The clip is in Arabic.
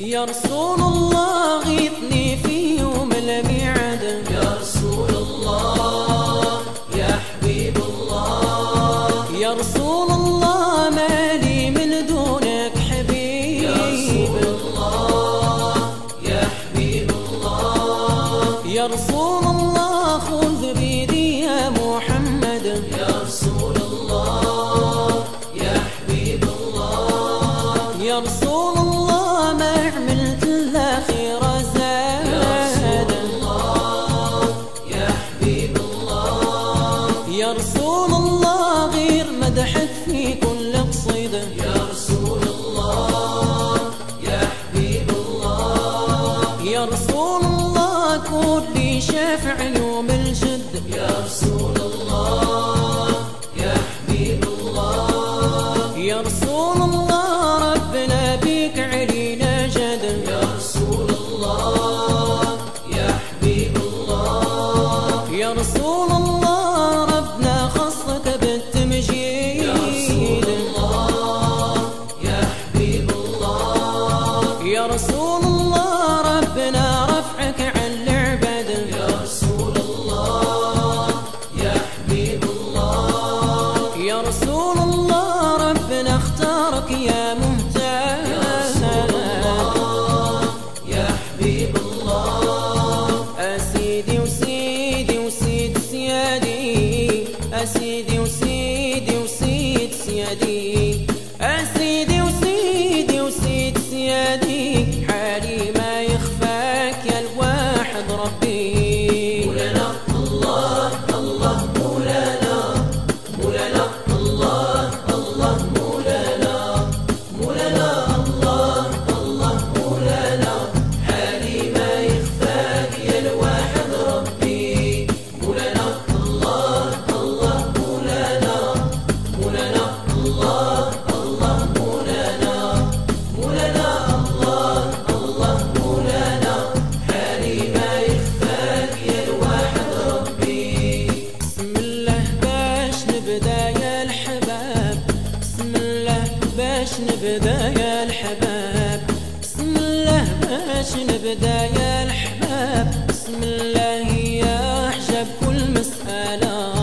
يا رسول الله غيثني في يوم الميعاد. يا رسول الله يا حبيب الله. يا رسول الله مالي من دونك حبيب. يا رسول الله يا حبيب الله. يا رسول الله خذ بيدي نبدأ يا الحباب. بسم الله باش نبدأ يا الحباب. بسم الله يا حجاب كل مسألة.